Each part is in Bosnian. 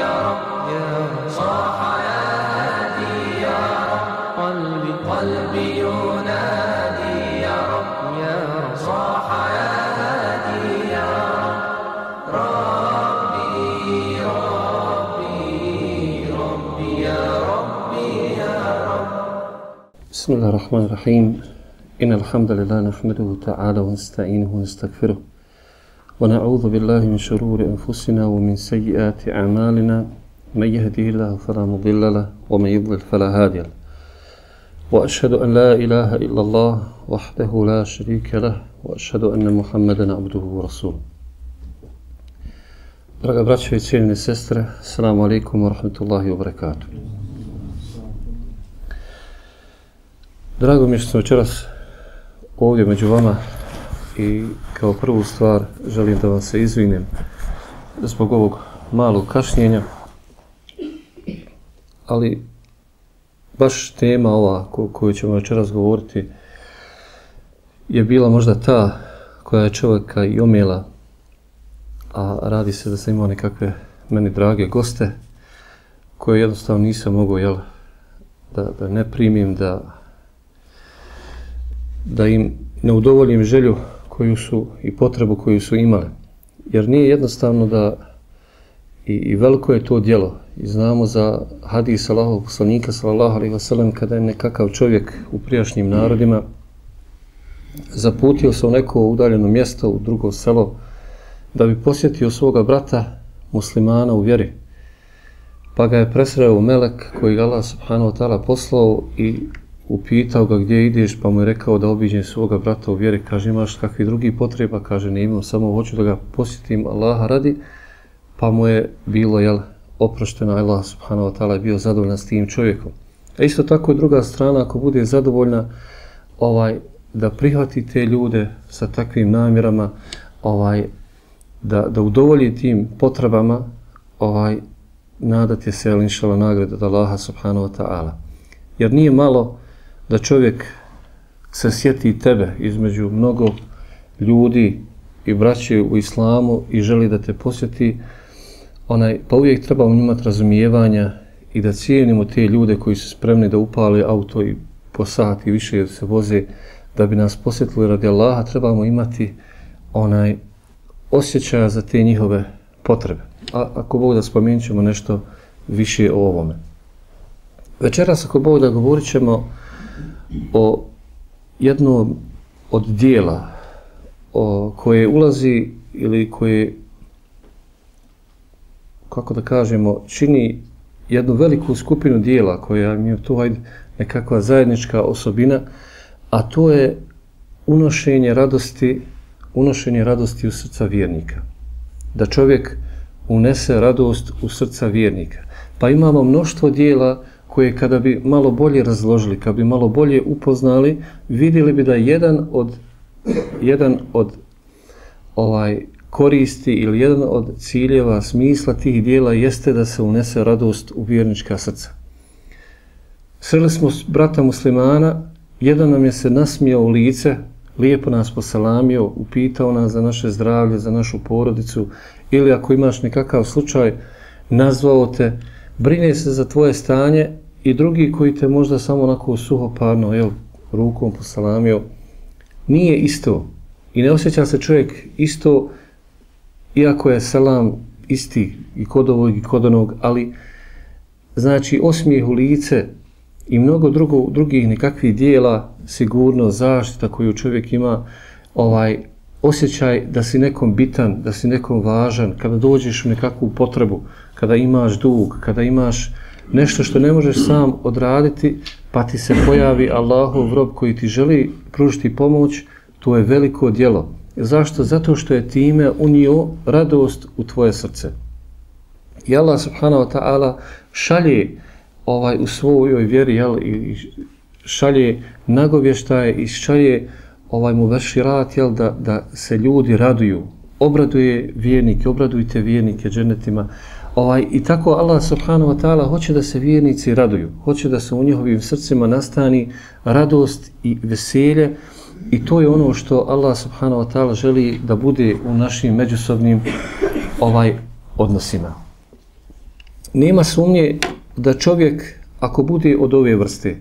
يا رب صاح يا رب قلبي قلبي ينادي يا يا رب صاح يا رب ربي ربي ربي يا ربي يا رب بسم الله الرحمن الرحيم. إن الحمد لله نحمده تعالى ونستعينه ونستغفره. ونعوذ بالله من شرور أنفسنا ومن سيئات أعمالنا. من يهده الله فلا مضل له ومن يضلل فلا هادي له. وأشهد أن لا إله إلا الله وحده لا شريك له وأشهد أن محمدا عبده ورسوله. Draga braćo i cijenine sestre, assalamu alaikum wa rahmatullahi wa barakatuh. Drago mi je što sam večeras ovdje među vama i kao prvu stvar želim da vam se izvinem zbog ovog malog kašnjenja. Ali baš tema ova ko, koju ćemo večeras govoriti je bila možda ta koja je čovjeka i omjela, a radi se da sam imao nekakve meni drage goste koje jednostavno nisam mogao jel, da, da ne primim, da da im ne udovoljim želju koju su i potrebu koju su imali. Jer nije jednostavno da i, i veliko je to djelo. I znamo za hadis Allahov poslanika sallallahu alejhi ve sellem kada je nekakav čovjek u prijašnjim narodima zaputio se u neko udaljeno mjesto, u drugo selo, da bi posjetio svoga brata muslimana u vjeri. Pa ga je presreo melek koji ga Allah subhanahu wa ta'ala poslao i upitao ga gdje ideš, pa mu je rekao da obiđem svoga brata u vjeri, kaže imaš kakvi drugi potreba, kaže ne imam, samo hoću da ga posjetim Allaha radi, pa mu je bilo, jel, oprošteno, Allah subhanahu wa ta'ala je bio zadovoljan s tim čovjekom. A isto tako druga strana, ako bude zadovoljna, ovaj, da prihvati te ljude sa takvim namjerama, ovaj, da, da udovolji tim potrebama, ovaj, nadati se, jel, inšala, nagrada od Allaha subhanahu wa ta'ala. Jer nije malo, da čovjek se sjeti tebe između mnogo ljudi i braće u islamu i želi da te posjeti, onaj, pa uvijek treba u njima razumijevanja i da cijenimo te ljude koji su spremni da upale auto i po sat i više se voze da bi nas posjetili radi Allaha, trebamo imati onaj osjećaja za te njihove potrebe. A ako Bog da spomenut ćemo nešto više o ovome. Večeras ako Bog da govorit ćemo o jednom od dijela o koje ulazi ili koje kako da kažemo čini jednu veliku skupinu dijela koja mi je tu ajde, nekakva zajednička osobina a to je unošenje radosti unošenje radosti u srca vjernika. Da čovjek unese radost u srca vjernika. Pa imamo mnoštvo dijela koje kada bi malo bolje razložili, kada bi malo bolje upoznali, vidjeli bi da jedan od, jedan od ovaj koristi ili jedan od ciljeva, smisla tih dijela jeste da se unese radost u vjernička srca. Sreli smo brata muslimana, jedan nam je se nasmijao u lice, lijepo nas posalamio, upitao nas za naše zdravlje, za našu porodicu, ili ako imaš nekakav slučaj, nazvao te, brine se za tvoje stanje i drugi koji te možda samo onako suhoparno, jel, rukom posalamio, nije isto. I ne osjeća se čovjek isto, iako je selam isti i kod ovog i kod onog, ali znači osmijeh u lice i mnogo drugo, drugih nekakvih dijela, sigurno, zaštita koju čovjek ima, ovaj osjećaj da si nekom bitan, da si nekom važan, kada dođeš u nekakvu potrebu, kada imaš dug, kada imaš nešto što ne možeš sam odraditi, pa ti se pojavi Allahov rob koji ti želi pružiti pomoć, to je veliko djelo. Zašto? Zato što je time unio radost u tvoje srce. I Allah subhanahu wa ta'ala šalje ovaj u svojoj vjeri jel, i šalje nagovještaje i šalje ovaj mu veširat jel, da, da se ljudi raduju. Obraduje vjernike, obradujte vjernike dženetima. Ovaj, I tako Allah subhanahu wa ta'ala hoće da se vjernici raduju, hoće da se u njihovim srcima nastani radost i veselje i to je ono što Allah subhanahu wa ta'ala želi da bude u našim međusobnim ovaj odnosima. Nema sumnje da čovjek, ako bude od ove vrste,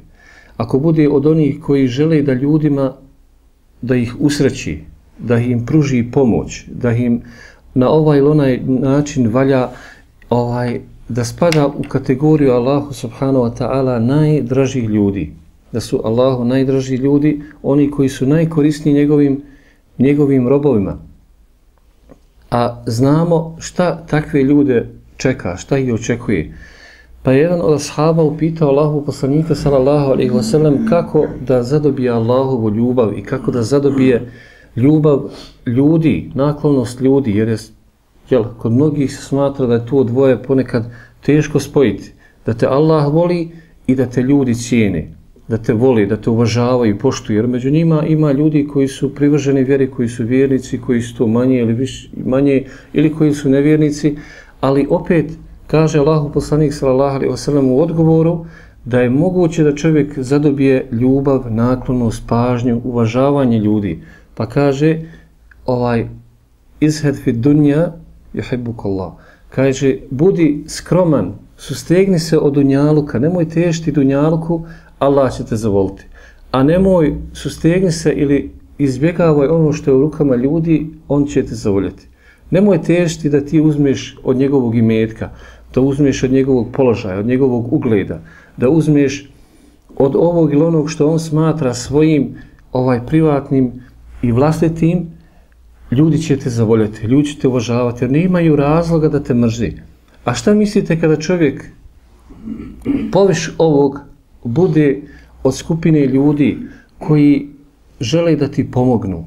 ako bude od onih koji žele da ljudima, da ih usreći, da im pruži pomoć, da im na ovaj ili onaj način valja ovaj, da spada u kategoriju Allahu subhanahu wa ta'ala najdražih ljudi. Da su Allahu najdraži ljudi, oni koji su najkorisniji njegovim, njegovim robovima. A znamo šta takve ljude čeka, šta ih očekuje. Pa je jedan od ashaba upitao Allahu poslanika sallallahu alaihi wa sallam kako da zadobije Allahovu ljubav i kako da zadobije ljubav ljudi, naklonost ljudi, jer je jel, kod mnogih se smatra da je to dvoje ponekad teško spojiti. Da te Allah voli i da te ljudi cijene. Da te voli, da te uvažavaju i poštuju. Jer među njima ima ljudi koji su privrženi vjeri, koji su vjernici, koji su to manje ili više, manje, ili koji su nevjernici. Ali opet, kaže Allahu poslanik sallallahu alejhi ve sellem u odgovoru da je moguće da čovjek zadobije ljubav, naklonost, pažnju, uvažavanje ljudi. Pa kaže ovaj izhed fi dunja yuhibbukallah. Kaže budi skroman, sustegni se od dunjaluka, nemoj tešti dunjaluku, Allah će te zavoliti. A nemoj sustegni se ili izbjegavaj ono što je u rukama ljudi, on će te zavoljeti. Nemoj tešti da ti uzmeš od njegovog imetka, da uzmeš od njegovog položaja, od njegovog ugleda, da uzmeš od ovog ili onog što on smatra svojim ovaj privatnim i vlastitim, ljudi će te zavoljeti, ljudi će te uvažavati, jer ne imaju razloga da te mrzi. A šta mislite kada čovjek poviš ovog bude od skupine ljudi koji žele da ti pomognu,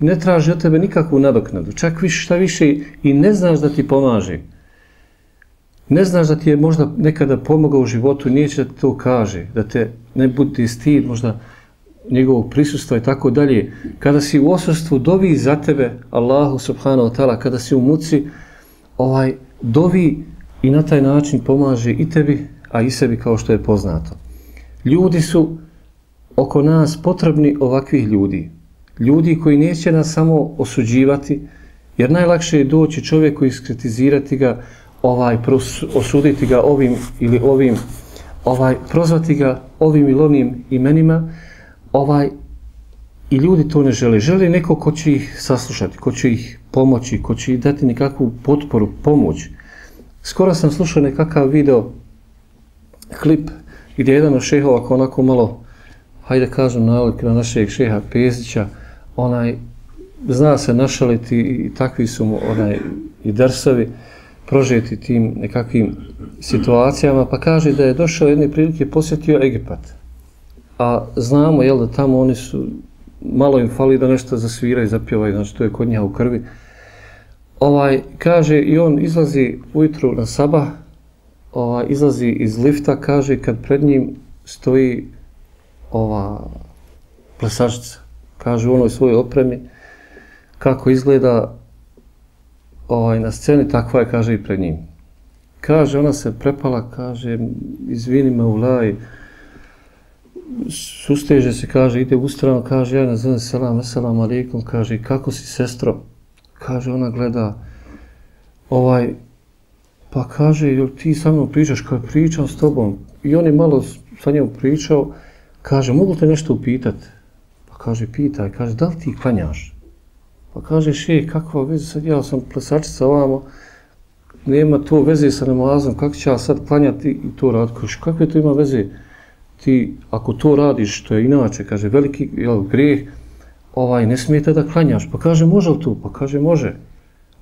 ne traži od tebe nikakvu nadoknadu, čak više šta više i ne znaš da ti pomaže, ne znaš da ti je možda nekada pomogao u životu, nije da to kaže, da te ne budi stid možda njegovog prisustva i tako dalje. Kada si u osustvu, dovi za tebe, Allahu subhanahu wa ta'ala, kada si u muci, ovaj, dovi i na taj način pomaže i tebi, a i sebi kao što je poznato. Ljudi su oko nas potrebni ovakvih ljudi. Ljudi koji neće nas samo osuđivati, jer najlakše je doći čovjeku i iskritizirati ga, ovaj pros, osuditi ga ovim ili ovim ovaj prozvati ga ovim ili onim imenima ovaj i ljudi to ne žele žele neko ko će ih saslušati ko će ih pomoći ko će ih dati nekakvu potporu pomoć skoro sam slušao nekakav video klip gdje jedan od šehova ako onako malo hajde kažem nalik na našeg šeha Pezića onaj zna se našaliti i takvi su mu onaj i drsovi prožeti tim nekakvim situacijama, pa kaže da je došao jedne prilike posjetio Egipat. A znamo jel, da tamo oni su, malo im fali da nešto zasviraju, zapjevaju, znači to je kod njega u krvi. Ovaj, kaže, i on izlazi ujutru na sabah, ovaj, izlazi iz lifta, kaže, kad pred njim stoji ova plesačica, kaže u onoj svojoj opremi, kako izgleda ovaj, na sceni, takva je, kaže, i pred njim. Kaže, ona se prepala, kaže, izvini me ulaj, susteže se, kaže, ide u stranu, kaže, ja ne selam, selam alaikum, kaže, kako si, sestro? Kaže, ona gleda, ovaj, pa kaže, jel ti sa mnom pričaš, kao pričam s tobom? I on je malo sa njom pričao, kaže, mogu te nešto upitat? Pa kaže, pitaj, kaže, da li ti klanjaš? Pa kaže še, kakva veze, sad ja sam plesačica ovamo, nema to veze sa namazom, kako će ja sad klanjati i to raditi? Kakve to ima veze? Ti, ako to radiš, što je inače, kaže, veliki jel, grijeh, ovaj, ne smijete da klanjaš. Pa kaže, može li to? Pa kaže, može.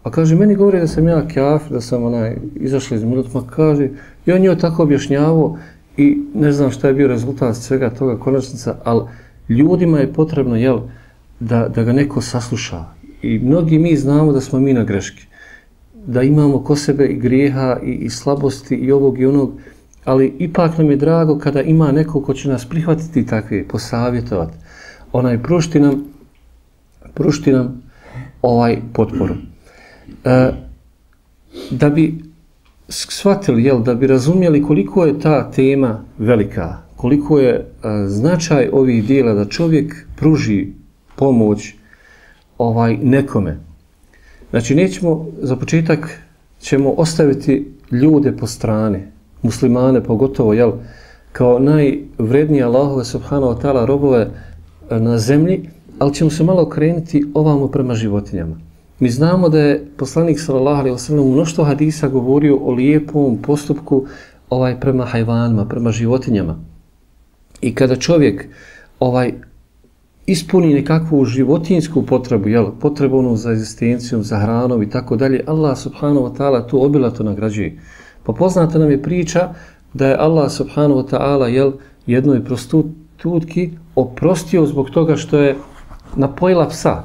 A kaže, meni govori da sam ja kjaf, da sam onaj, izašla iz minuta, pa kaže, i on je tako objašnjavao i ne znam šta je bio rezultat svega toga konačnica, ali ljudima je potrebno, jel, da, da ga neko sasluša, I mnogi mi znamo da smo mi na greški. Da imamo ko sebe i grijeha i, i slabosti i ovog i onog. Ali ipak nam je drago kada ima neko ko će nas prihvatiti takve, posavjetovati. Onaj prušti nam, prušti nam ovaj potporu. E, da bi shvatili, jel, da bi razumjeli koliko je ta tema velika, koliko je a, e, značaj ovih dijela da čovjek pruži pomoć ovaj nekome. Znači, nećemo za početak ćemo ostaviti ljude po strane, muslimane pogotovo, jel, kao najvrednije Allahove subhanahu wa ta'ala robove e, na zemlji, ali ćemo se malo okrenuti ovamo prema životinjama. Mi znamo da je poslanik sallallahu alejhi ve sellem u mnoštvo hadisa govorio o lijepom postupku ovaj prema hajvanima, prema životinjama. I kada čovjek ovaj ispuni nekakvu životinsku potrebu, jel, potrebu ono za egzistencijom, za hranom i tako dalje, Allah subhanahu wa ta'ala to obilato nagrađuje. Pa poznata nam je priča da je Allah subhanahu wa ta'ala jel, jednoj prostitutki oprostio zbog toga što je napojila psa.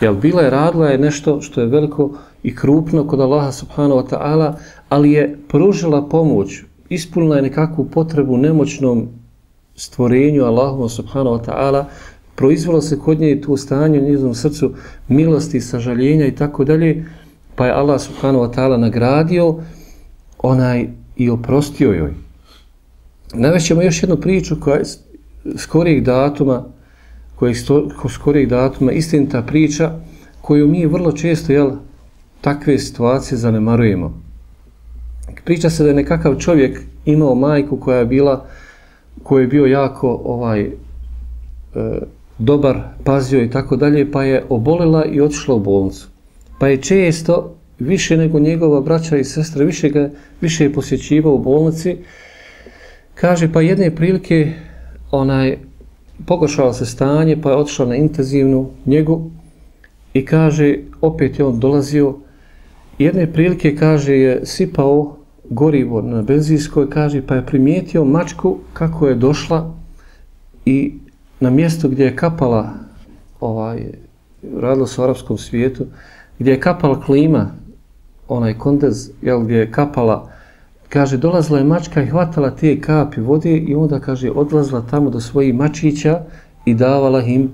Jel, bila je radila je nešto što je veliko i krupno kod Allaha subhanahu wa ta'ala, ali je pružila pomoć, ispunila je nekakvu potrebu nemoćnom stvorenju Allahom subhanahu wa ta'ala, proizvalo se kod nje tu stanje u njezom srcu milosti, sažaljenja i tako dalje, pa je Allah subhanahu wa ta'ala nagradio onaj i oprostio joj. Navešćemo još jednu priču koja je skorijeg datuma, koja je skorijeg datuma, istinita priča koju mi vrlo često, jel, takve situacije zanemarujemo. Priča se da je nekakav čovjek imao majku koja je bila, koja je bio jako ovaj e, dobar, pazio i tako dalje, pa je obolila i otišla u bolnicu. Pa je često više nego njegova braća i sestra, više, ga, više je posjećivao u bolnici. Kaže, pa jedne prilike onaj, pogošao se stanje, pa je otišao na intenzivnu njegu i kaže, opet je on dolazio, jedne prilike, kaže, je sipao gorivo na benzinskoj, kaže, pa je primijetio mačku kako je došla i na mjesto gdje je kapala, ovaj, radilo se u arapskom svijetu, gdje je kapala klima, onaj kondez, jel, gdje je kapala, kaže, dolazila je mačka i hvatala te kapi vode i onda, kaže, odlazila tamo do svojih mačića i davala im,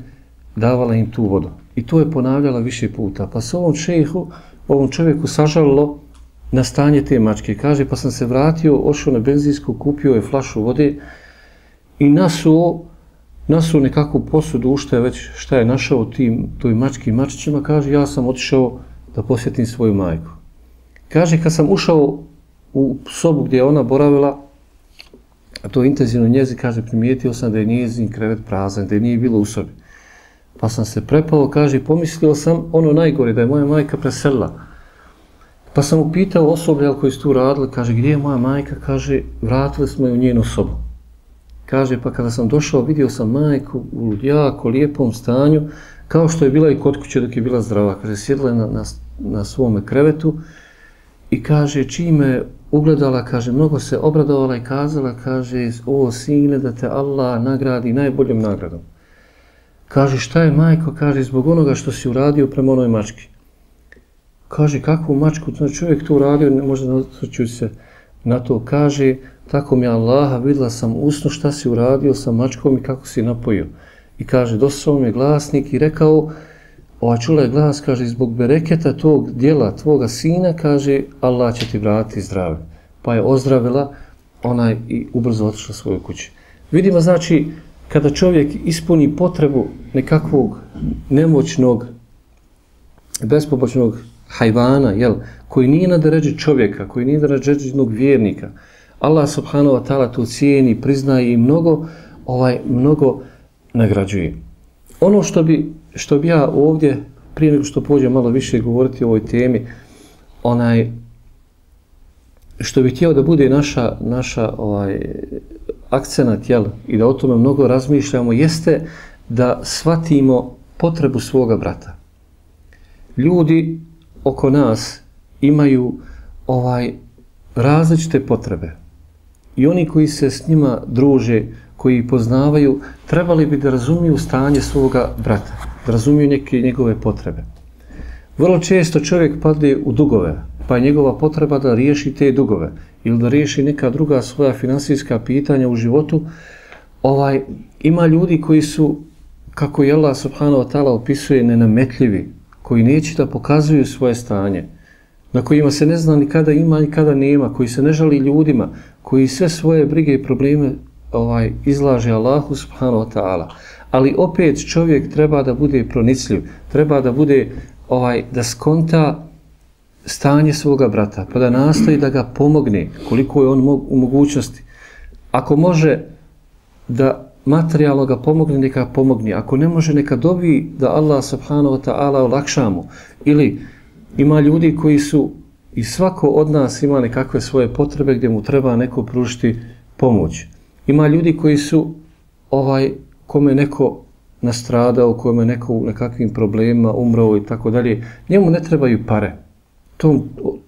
davala im tu vodu. I to je ponavljala više puta. Pa se ovom šehu, ovom čovjeku sažalilo na stanje te mačke. Kaže, pa sam se vratio, ošao na benzinsku, kupio je flašu vode i nasuo, nasuo nekakvu posudu, ušte je već šta je našao tim, toj mački mačićima, kaže, ja sam otišao da posjetim svoju majku. Kaže, kad sam ušao u sobu gdje je ona boravila, a to intenzivno njezi, kaže, primijetio sam da je njezin krevet prazan, da je nije bilo u sobi. Pa sam se prepao, kaže, pomislio sam ono najgore, da je moja majka preselila. Pa sam upitao osoblje koji su tu radili, kaže, gdje je moja majka? Kaže, vratili smo je u njenu sobu. Kaže, pa kada sam došao, vidio sam majku u jako lijepom stanju, kao što je bila i kod kuće dok je bila zdrava. Kaže, sjedla je na, na, na svome krevetu, I kaže, čime ugledala, kaže, mnogo se obradovala i kazala, kaže, o sine, da te Allah nagradi najboljom nagradom. Kaže, šta je majko? Kaže, zbog onoga što si uradio prema onoj mački. Kaže, kakvu mačku? Znači, čovjek to uradio, ne može nasrću se na to. Kaže, tako mi Allaha, vidla sam usno šta si uradio sa mačkom i kako si napojio. I kaže, dosao mi je glasnik i rekao, ova čula je glas, kaže, zbog bereketa tog dijela, tvoga sina, kaže, Allah će ti vratiti zdravlje. Pa je ozdravila onaj i ubrzo otišla svoju kuću. Vidimo, znači, kada čovjek ispuni potrebu nekakvog nemoćnog, bespobočnog hajvana, jel, koji nije na deređi čovjeka, koji nije na deređi jednog vjernika, Allah subhanahu wa ta'ala to cijeni, priznaje i mnogo, ovaj, mnogo nagrađuje. Ono što bi što bi ja ovdje, prije nego što pođem malo više govoriti o ovoj temi, onaj, što bih htio da bude naša, naša ovaj, akcenat, jel, i da o tome mnogo razmišljamo, jeste da shvatimo potrebu svoga brata. Ljudi oko nas imaju ovaj različite potrebe. I oni koji se s njima druže, koji poznavaju, trebali bi da razumiju stanje svoga brata, da razumiju neke njegove potrebe. Vrlo često čovjek padne u dugove, pa je njegova potreba da riješi te dugove ili da riješi neka druga svoja finansijska pitanja u životu. Ovaj Ima ljudi koji su, kako je Allah subhanahu wa ta'ala opisuje, nenametljivi, koji neće da pokazuju svoje stanje, na kojima se ne zna ni kada ima ni kada nema, koji se ne žali ljudima, koji sve svoje brige i probleme ovaj izlaže Allahu subhanahu wa ta'ala. Ali opet čovjek treba da bude pronicljiv, treba da bude ovaj da skonta stanje svoga brata, pa da nastoji da ga pomogne koliko je on u mogućnosti. Ako može da materijalno ga pomogne, neka pomogne. Ako ne može, neka dobi da Allah subhanahu wa ta'ala olakša mu. Ili ima ljudi koji su i svako od nas ima nekakve svoje potrebe gdje mu treba neko pružiti pomoć. Ima ljudi koji su ovaj kome neko nastradao, kome neko u nekakvim problemima umrao i tako dalje. Njemu ne trebaju pare. Tom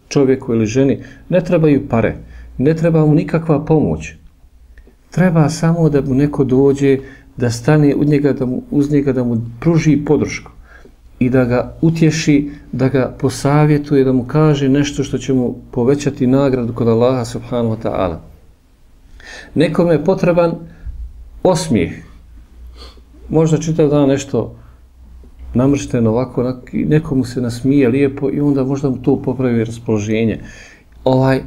čovjeku ili ženi ne trebaju pare. Ne treba mu nikakva pomoć. Treba samo da mu neko dođe, da stane uz njega, da mu, uz njega, da mu pruži podršku i da ga utješi, da ga posavjetuje, da mu kaže nešto što će mu povećati nagradu kod Allaha subhanahu wa ta'ala. Nekome je potreban osmijeh. Možda čitav dan nešto namršteno ovako, nekomu se nasmije lijepo i onda možda mu to popravi raspoloženje. Ovaj,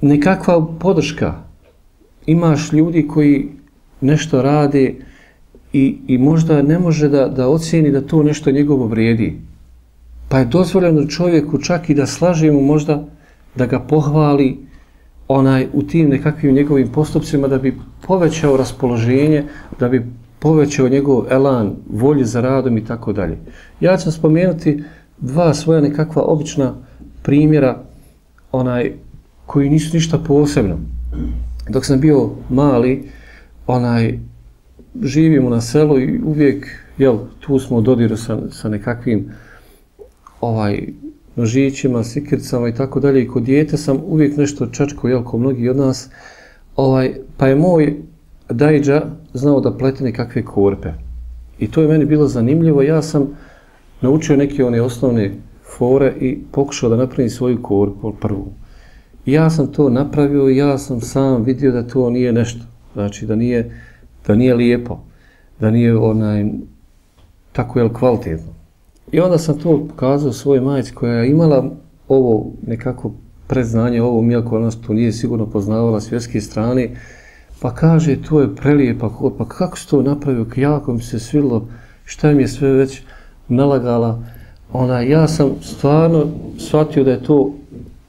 nekakva podrška. Imaš ljudi koji nešto rade, i, i možda ne može da, da ocijeni da to nešto njegovo vrijedi. Pa je dozvoljeno čovjeku čak i da slaže mu možda da ga pohvali onaj u tim nekakvim njegovim postupcima da bi povećao raspoloženje, da bi povećao njegov elan, volje za radom i tako dalje. Ja ću spomenuti dva svoja nekakva obična primjera onaj koji nisu ništa posebno. Dok sam bio mali, onaj živimo na selu i uvijek, jel, tu smo dodiru sa, sa nekakvim ovaj nožićima, sikircama i tako dalje. I kod dijete sam uvijek nešto čačko, jel, ko mnogi od nas. Ovaj, pa je moj dajđa znao da plete nekakve korpe. I to je meni bilo zanimljivo. Ja sam naučio neke one osnovne fore i pokušao da napravim svoju korpu prvu. I ja sam to napravio i ja sam sam vidio da to nije nešto. Znači da nije da nije lijepo, da nije onaj tako jel kvalitetno. I onda sam to pokazao svojoj majici koja je imala ovo nekako predznanje, ovo iako ona to nije sigurno poznavala svjetske strane, pa kaže to je prelijepa kod, pa kako se to napravio, jako mi se svilo, šta mi je sve već nalagala, ona, ja sam stvarno shvatio da je to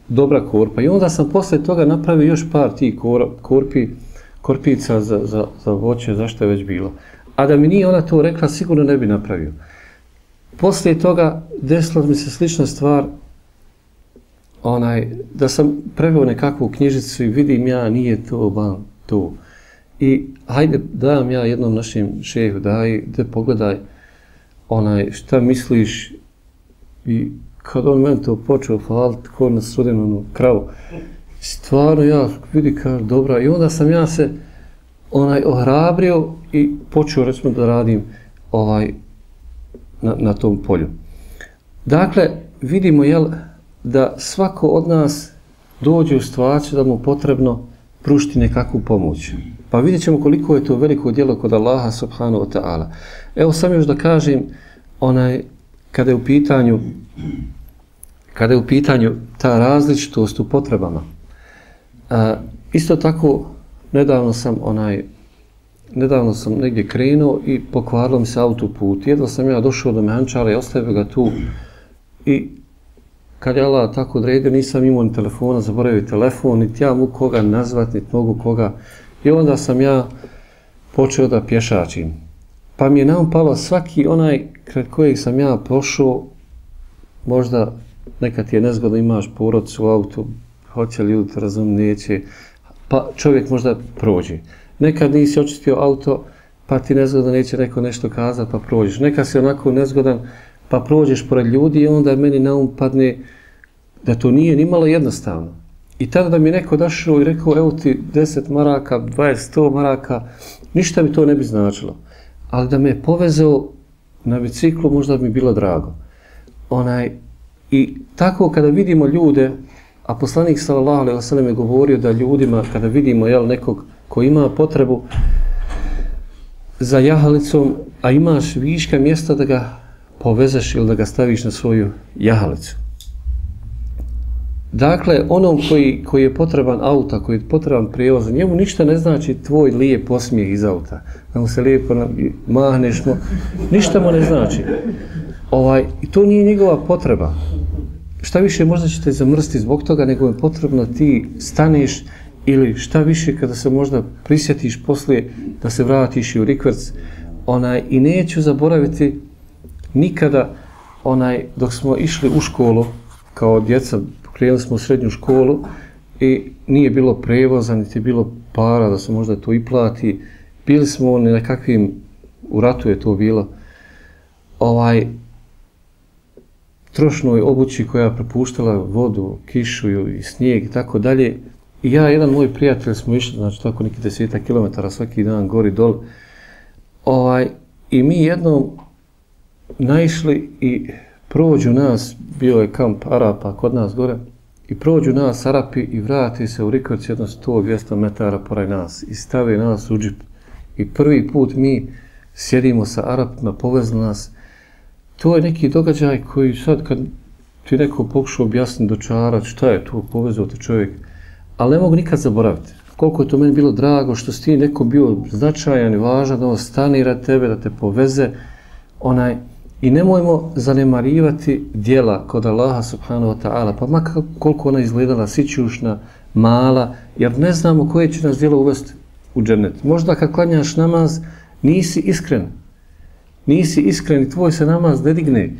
dobra korpa i onda sam posle toga napravio još par tih korpi, korpica za, za, za voće, zašto je već bilo. A da mi nije ona to rekla, sigurno ne bi napravio. Poslije toga desila mi se slična stvar, onaj, da sam preveo nekakvu knjižicu i vidim ja, nije to, ban, to. I hajde, dajam ja jednom našem šehu, daj, da pogledaj, onaj, šta misliš, i kad on meni to počeo falit, ko na sudenu kravu, stvarno ja vidi kao dobra i onda sam ja se onaj ohrabrio i počeo recimo da radim ovaj na, na tom polju. Dakle, vidimo jel, da svako od nas dođe u situaciju da mu potrebno prušti nekakvu pomoć. Pa vidjet ćemo koliko je to veliko djelo kod Allaha subhanahu wa ta'ala. Evo sam još da kažem, onaj, kada je u pitanju kada je u pitanju ta različitost u potrebama, A, isto tako, nedavno sam onaj, nedavno sam negdje krenuo i pokvarilo mi se autoput. Jedva sam ja došao do Mehančara i ostavio ga tu i kad je Allah tako odredio, nisam imao ni telefona, zaboravio telefon, niti ja mogu koga nazvat, niti mogu koga. I onda sam ja počeo da pješačim. Pa mi je naopalo svaki onaj kred kojeg sam ja prošao, možda nekad je nezgodno imaš porod u autu, hoće li ljudi razum, neće, pa čovjek možda prođe. Nekad nisi očistio auto, pa ti nezgodan neće neko nešto kazati, pa prođeš. Nekad si onako nezgodan, pa prođeš pored ljudi i onda meni na um padne da to nije ni malo jednostavno. I tada da mi neko došao i rekao, evo ti 10 maraka, 20, 100 maraka, ništa mi to ne bi značilo. Ali da me je povezao na biciklu, možda bi mi bilo drago. Onaj, I tako kada vidimo ljude A poslanik sallallahu alejhi ve sellem je govorio da ljudima kada vidimo jel nekog ko ima potrebu za jahalicom, a imaš viška mjesta da ga povezaš ili da ga staviš na svoju jahalicu. Dakle, onom koji, koji je potreban auta, koji je potreban prijevoz, njemu ništa ne znači tvoj lijep posmijeh iz auta. Da mu se lijepo mahneš mu, ništa mu ne znači. Ovaj, I to nije njegova potreba. šta više možda ćete zamrsti zbog toga, nego je potrebno ti staneš ili šta više kada se možda prisjetiš poslije da se vratiš i u rikvrc, onaj, i neću zaboraviti nikada onaj, dok smo išli u školu, kao djeca, krenuli smo u srednju školu i nije bilo prevoza, niti bilo para da se možda to i plati. Bili smo oni nekakvim, u ratu je to bilo, ovaj, trošnoj obući koja prepuštala vodu, kišu i snijeg i tako dalje. I ja, jedan moj prijatelj, smo išli, znači tako neki deseta kilometara svaki dan, gori dol. Ovaj, I mi jednom naišli i prođu nas, bio je kamp Arapa kod nas gore, i prođu nas Arapi i vrati se u Rikovac jedno 100-200 metara poraj nas i stave nas u džip. I prvi put mi sjedimo sa Arapima, povezli nas. To je neki događaj koji sad kad ti neko pokušao objasniti dočarat šta je to povezao te čovjek, ali ne mogu nikad zaboraviti. Koliko je to meni bilo drago što si ti neko bio značajan i važan da on stanira tebe, da te poveze, onaj, I nemojmo zanemarivati dijela kod Allaha subhanahu wa ta'ala, pa makar koliko ona izgledala sićušna, mala, jer ne znamo koje će nas dijelo uvesti u džennet. Možda kad klanjaš namaz, nisi iskren. Nisi iskren i tvoj se namaz ne digne.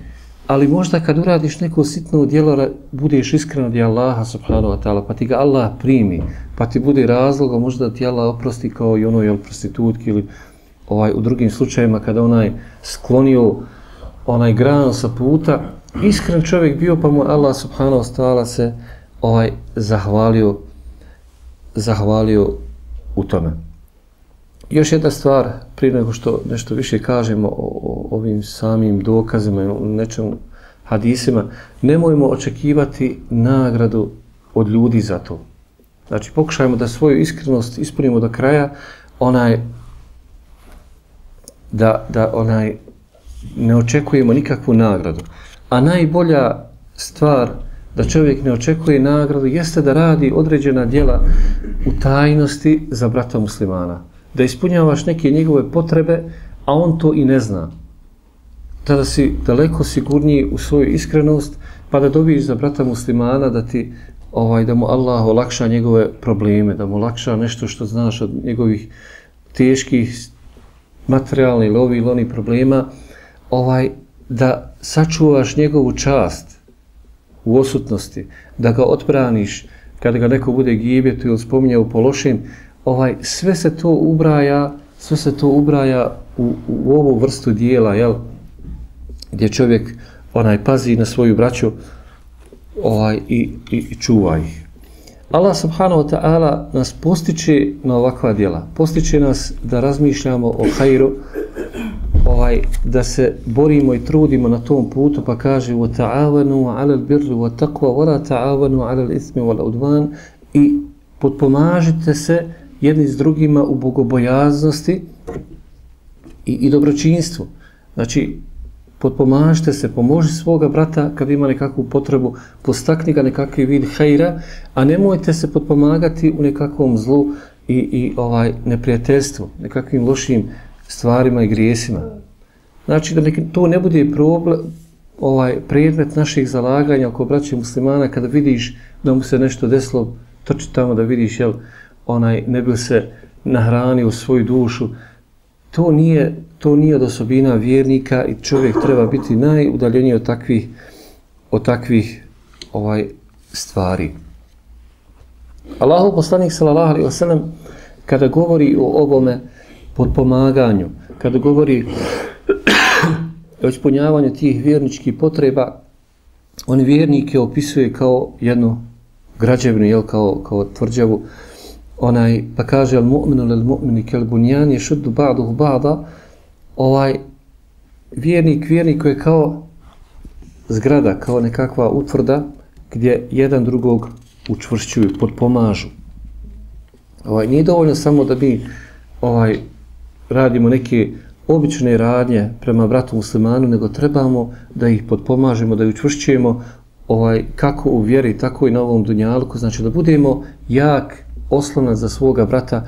Ali možda kad uradiš neko sitno dijelo, budeš iskren od Allaha subhanahu wa ta'ala, pa ti ga Allah primi, pa ti bude razlog, možda ti Allah oprosti kao i onoj prostitutki ili ovaj, u drugim slučajima kada onaj sklonio onaj gran sa puta, iskren čovjek bio pa mu Allah subhanahu wa ta'ala se ovaj zahvalio zahvalio u tome. Još jedna stvar, prije nego što nešto više kažemo o, o ovim samim dokazima i nečem hadisima, nemojmo očekivati nagradu od ljudi za to. Znači, pokušajmo da svoju iskrenost ispunimo do kraja, onaj, da, da onaj, ne očekujemo nikakvu nagradu. A najbolja stvar da čovjek ne očekuje nagradu jeste da radi određena djela u tajnosti za brata muslimana. Da ispunjavaš neke njegove potrebe, a on to i ne zna. Tada si daleko sigurniji u svoju iskrenost, pa da dobiješ za brata muslimana da ti ovaj da mu Allah olakša njegove probleme, da mu olakša nešto što znaš od njegovih teških materijalnih ili ovih ili onih problema, ovaj da sačuvaš njegovu čast u osutnosti, da ga otbraniš kada ga neko bude gibjetu ili spominjao po lošim, ovaj, sve se to ubraja, sve se to ubraja u, u ovu vrstu dijela, jel? gdje čovjek onaj pazi na svoju braću ovaj, i, i, i čuva ih. Allah subhanahu wa ta'ala nas postiče na ovakva djela. Postiče nas da razmišljamo o hajru, ovaj da se borimo i trudimo na tom putu pa kaže wa ta'awanu 'ala al-birri wa taqwa wa la ta'awanu 'ala al-ithmi wal 'udwan i potpomažite se jedni s drugima u bogobojaznosti i, i dobročinstvu. Znači, potpomažite se, pomoži svoga brata kad ima nekakvu potrebu, postakni ga nekakvi vid hajra, a nemojte se potpomagati u nekakvom zlu i, i ovaj neprijateljstvu, nekakvim lošim stvarima i grijesima. Znači da neki, to ne bude problem, ovaj predmet naših zalaganja oko braće muslimana kada vidiš da mu se nešto desilo, trči tamo da vidiš jel, onaj ne bi se nahranio svoju dušu. To nije, to nije od osobina vjernika i čovjek treba biti najudaljeniji od takvih, od takvih ovaj stvari. Allahu poslanik sallallahu alejhi ve sellem kada govori o ovome potpomaganju, kad govori o ispunjavanju tih vjerničkih potreba, on vjernike opisuje kao jednu građevnu, jel, kao, kao tvrđavu, onaj, pa kaže, al mu'minu lel mu'mini kel bunjan je šuddu ba'duhu ba'da, ovaj vjernik, vjernik je kao zgrada, kao nekakva utvrda gdje jedan drugog učvršćuju, podpomažu. Ovaj, nije dovoljno samo da bi ovaj, radimo neke obične radnje prema bratu muslimanu, nego trebamo da ih podpomažemo, da ih učvršćujemo ovaj, kako u vjeri, tako i na ovom dunjalku, znači da budemo jak oslonac za svoga brata,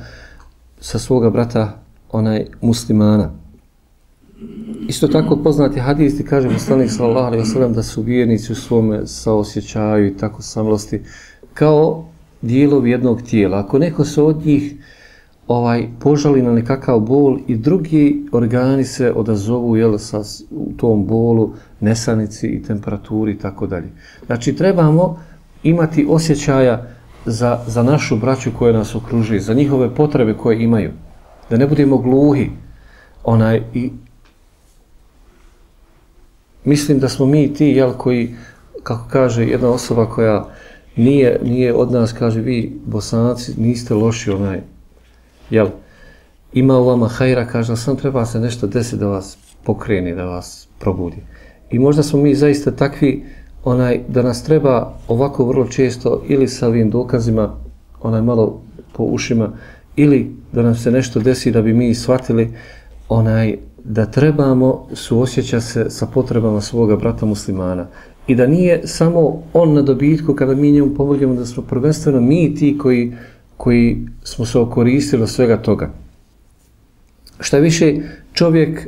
sa svoga brata onaj muslimana. Isto tako poznati hadis ti kaže poslanik sallallahu alejhi ve sellem da su vjernici u svome saosjećaju i tako samlosti kao dijelovi jednog tijela. Ako neko se od njih ovaj požali na nekakav bol i drugi organi se odazovu jel, sa, u tom bolu, nesanici i temperaturi i tako dalje. Znači trebamo imati osjećaja za, za našu braću koja nas okružuje, za njihove potrebe koje imaju. Da ne budemo gluhi. Onaj, i mislim da smo mi ti jel, koji, kako kaže jedna osoba koja nije, nije od nas, kaže vi bosanci niste loši onaj, jel, ima u vama hajra, kaže, sam treba se nešto desiti da vas pokreni, da vas probudi. I možda smo mi zaista takvi, onaj, da nas treba ovako vrlo često ili sa ovim dokazima, onaj malo po ušima, ili da nam se nešto desi da bi mi shvatili onaj, da trebamo suosjeća se sa potrebama svoga brata muslimana. I da nije samo on na dobitku kada mi njemu pomoljemo, da smo prvenstveno mi ti koji koji smo se okoristili od svega toga. Šta više, čovjek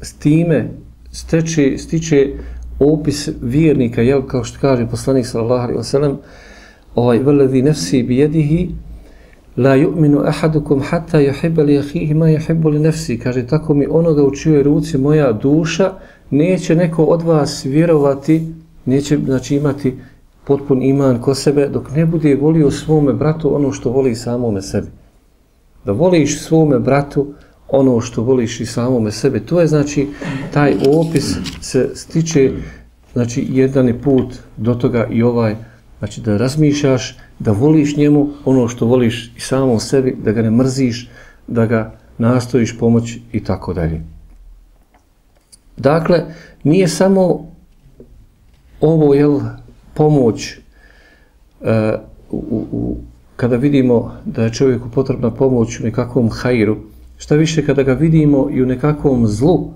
s time steče, stiče opis vjernika, jel, kao što kaže poslanik sallallahu alaihi wa sallam, ovaj, veledi nefsi bijedihi, la yu'minu ahadukum hatta yuhibba li akhihi ma yuhibbu li nafsi kaže tako mi onoga u čijoj ruci moja duša neće neko od vas vjerovati neće znači imati potpun iman ko sebe, dok ne bude volio svome bratu ono što voli samome sebi. Da voliš svome bratu ono što voliš i samome sebe. To je znači, taj opis se stiče, znači jedan je put do toga i ovaj, znači da razmišljaš, da voliš njemu ono što voliš i samom sebi, da ga ne mrziš, da ga nastojiš pomoć i tako dalje. Dakle, nije samo ovo, jel, pomoć uh, u, u, kada vidimo da je čovjeku potrebna pomoć u nekakvom hajru, šta više kada ga vidimo i u nekakvom zlu,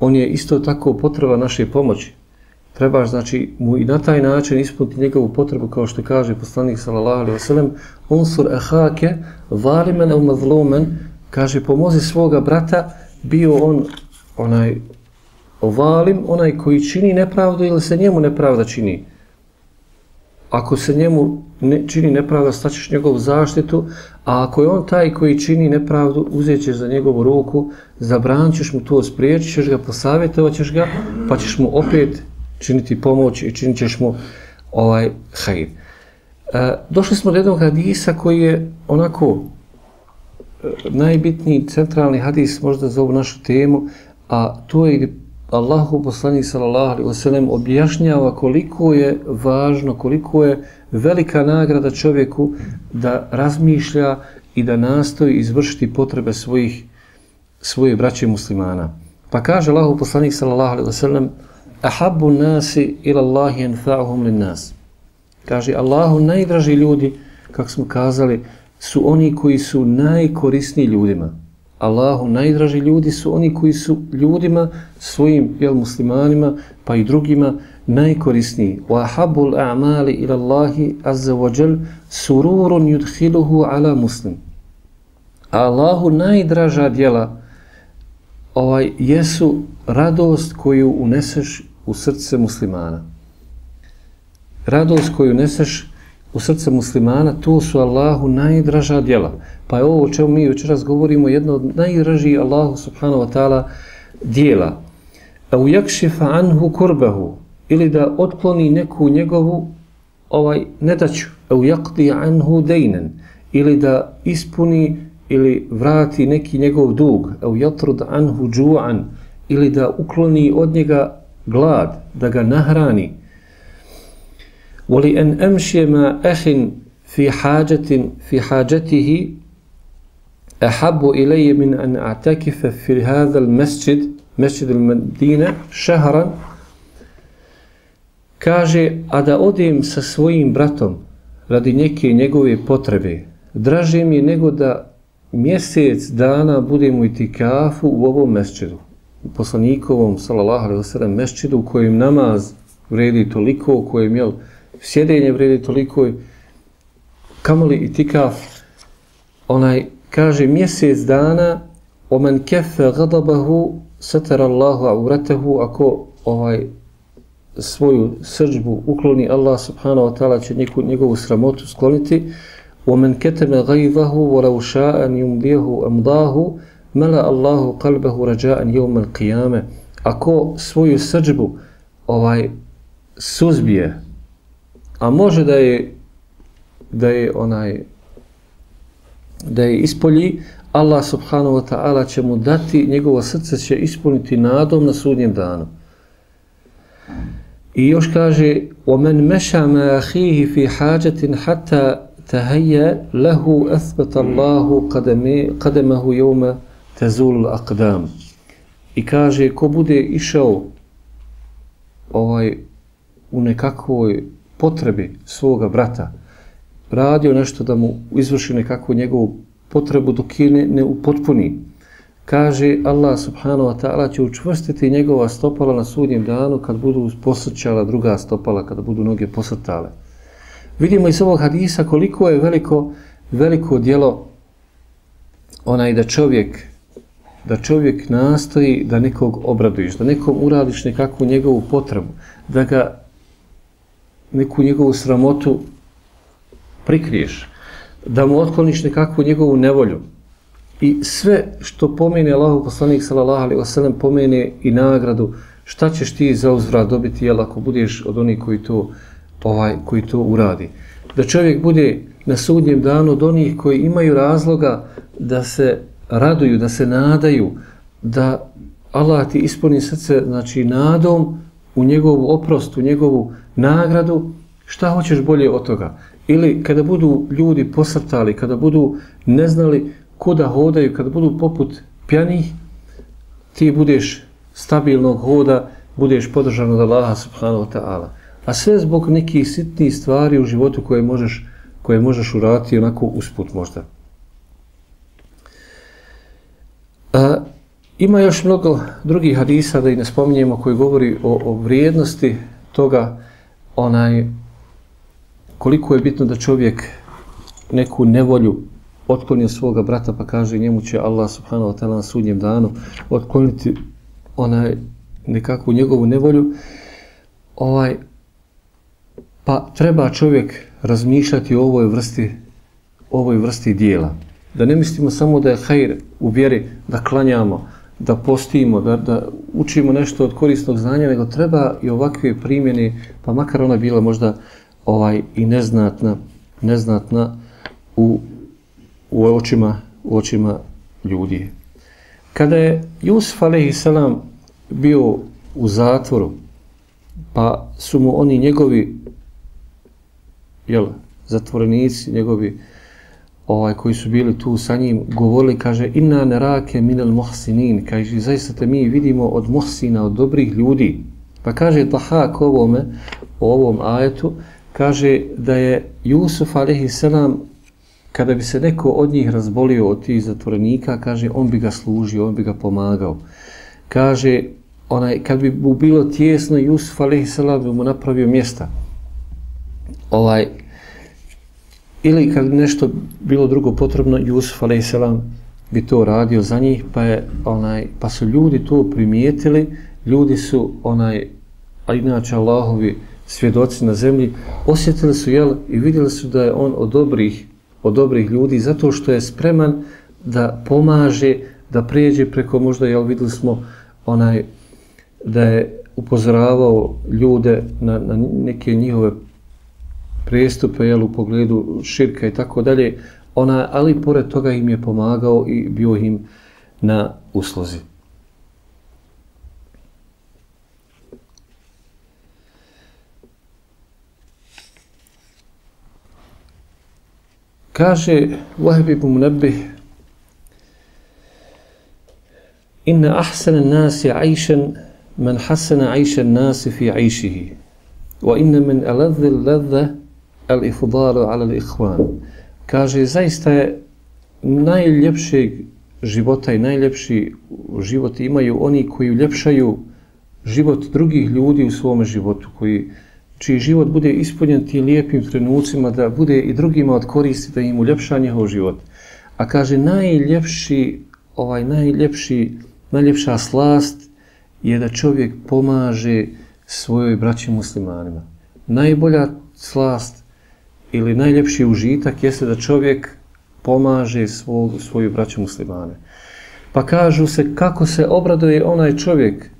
on je isto tako potreba naše pomoći. Trebaš znači mu i na taj način ispuniti njegovu potrebu kao što kaže poslanik sallallahu alejhi ve sellem unsur ahake zaliman aw mazluman kaže pomozi svoga brata bio on onaj ovalim onaj koji čini nepravdu ili se njemu nepravda čini ako se njemu ne, čini nepravda, staćeš njegovu zaštitu, a ako je on taj koji čini nepravdu, uzet ćeš za njegovu ruku, zabranit ćeš mu to, spriječit ćeš ga, posavjetovat ćeš ga, pa ćeš mu opet činiti pomoć i činit ćeš mu ovaj hajr. E, došli smo do jednog hadisa koji je onako e, najbitniji centralni hadis možda za ovu našu temu, a to je Allahu poslanik sallallahu alejhi ve sellem objašnjava koliko je važno, koliko je velika nagrada čovjeku da razmišlja i da nastoji izvršiti potrebe svojih svoje braće muslimana. Pa kaže Allahu poslanik sallallahu alejhi ve sellem: "Ahabbu nasi ila Allahi anfa'uhum lin-nas." Kaže Allahu najdraži ljudi, kako smo kazali, su oni koji su najkorisniji ljudima. Allahu najdraži ljudi su oni koji su ljudima, svojim jel, muslimanima, pa i drugima najkorisniji. Wa habbul a'mali ila Allahi azza wa jal sururun yudkhiluhu ala muslim. Allahu najdraža djela ovaj, jesu radost koju uneseš u srce muslimana. Radost koju uneseš u srce muslimana, to su Allahu najdraža djela. Pa je ovo o čemu mi večeras govorimo jedno od najdražih Allahu subhanahu wa ta'ala djela. U jakšifa anhu kurbahu ili da otkloni neku njegovu ovaj nedaću. U jakdi anhu dejnen ili da ispuni ili vrati neki njegov dug. U jatrud anhu džu'an ili da ukloni od njega glad, da ga nahrani voli en emšje ma ehin fi hađetin fi hađetihi ehabu ilaje min an atakife fi hazel mesčid mesčid il Medine šeharan kaže a da odem sa svojim bratom radi neke njegove potrebe draže mi nego da mjesec dana budem u itikafu u ovom mesčidu u poslanikovom sallallahu alaihi wasallam mesčidu u kojem namaz vredi toliko u kojem jel, ja, sjedenje vredi toliko, kamoli itikaf, onaj kaže mjesec dana omen kefe gadabahu satara Allahu auratehu, ako ovaj svoju srđbu ukloni Allah subhanahu wa ta'ala će njegovu, njegovu sramotu skloniti ومن كتم غيظه ولو شاء أن يمضيه أمضاه ملا الله قلبه رجاء يوم القيامة ako svoju srđbu ovaj suzbije a može da je da je onaj da je ispolji Allah subhanahu wa ta'ala će mu dati njegovo srce će ispuniti nadom na sudnjem danu i još kaže ومن مشى ما أخيه في حاجة حتى تهيأ له أثبت الله قدمه يوم تزول الأقدام I kaže, ko bude išao ovaj, u nekakvoj potrebi svoga brata, radio nešto da mu izvrši nekakvu njegovu potrebu dok je ne, ne upotpuni, kaže Allah subhanahu wa ta'ala će učvrstiti njegova stopala na sudnjem danu kad budu posrćala druga stopala, kada budu noge posrtale. Vidimo iz ovog hadisa koliko je veliko, veliko dijelo onaj da čovjek da čovjek nastoji da nekog obraduješ, da nekom uradiš nekakvu njegovu potrebu, da ga neku njegovu sramotu prikriješ, da mu otkloniš nekakvu njegovu nevolju. I sve što pomene Allahu poslanik sallallahu alejhi ve sellem pomene i nagradu, šta ćeš ti za uzvrat dobiti jel ako budeš od onih koji to ovaj koji to uradi. Da čovjek bude na sudnjem danu od onih koji imaju razloga da se raduju, da se nadaju, da Allah ti ispuni srce, znači nadom u njegovu oprost, u njegovu nagradu, šta hoćeš bolje od toga? Ili kada budu ljudi posrtali, kada budu ne znali kuda hodaju, kada budu poput pjanih, ti budeš stabilnog hoda, budeš podržan od Allaha subhanahu wa ta'ala. A sve zbog nekih sitnih stvari u životu koje možeš, koje možeš uraditi onako usput možda. A, ima još mnogo drugih hadisa da i ne spominjemo koji govori o, o vrijednosti toga onaj koliko je bitno da čovjek neku nevolju otklonio svoga brata pa kaže njemu će Allah subhanahu wa ta'ala na sudnjem danu otkloniti onaj nekakvu njegovu nevolju. Ovaj pa treba čovjek razmišljati o ovoj vrsti ovoj vrsti dijela. Da ne mislimo samo da je hajr u vjeri da klanjamo, da postimo, da, da učimo nešto od korisnog znanja, nego treba i ovakve primjene, pa makar ona bila možda ovaj i neznatna, neznatna u, u očima, u očima ljudi. Kada je Jusuf a.s. bio u zatvoru, pa su mu oni njegovi jel, zatvorenici, njegovi ovaj koji su bili tu sa njim govorili kaže inna narake minal muhsinin. Kaže zaista te mi vidimo od muhsina od dobrih ljudi. Pa kaže Tahak ovome o ovom ajetu kaže da je Jusuf alejhi selam kada bi se neko od njih razbolio od tih zatvorenika kaže on bi ga služio on bi ga pomagao. Kaže onaj kad bi mu bilo tjesno Jusuf alejhi selam bi mu napravio mjesta. Ovaj ili kad nešto bilo drugo potrebno, Jusuf a.s. bi to radio za njih, pa, je, onaj, pa su ljudi to primijetili, ljudi su, onaj, a inače Allahovi svjedoci na zemlji, osjetili su jel, i vidjeli su da je on od dobrih, od dobrih ljudi, zato što je spreman da pomaže, da prijeđe preko, možda jel, vidjeli smo onaj, da je upozoravao ljude na, na neke njihove prestupe jel, u pogledu širka i tako dalje, ona, ali pored toga im je pomagao i bio im na uslozi. Kaže Wahib ibn Munabbih Inna ahsana nasi aishan man hasana aishan nasi fi aishihi wa inna min aladhi ladha al ifdalu ala al ikhwan kaže zaista je najljepšeg života i najljepši život imaju oni koji uljepšaju život drugih ljudi u svom životu koji čiji život bude ispunjen tim lijepim trenucima da bude i drugima od koristi da im uljepša njihov život a kaže najljepši ovaj najljepši najljepša slast je da čovjek pomaže svojoj braći muslimanima. Najbolja slast ili najljepši užitak jeste da čovjek pomaže svog, svoju braću muslimane. Pa kažu se kako se obraduje onaj čovjek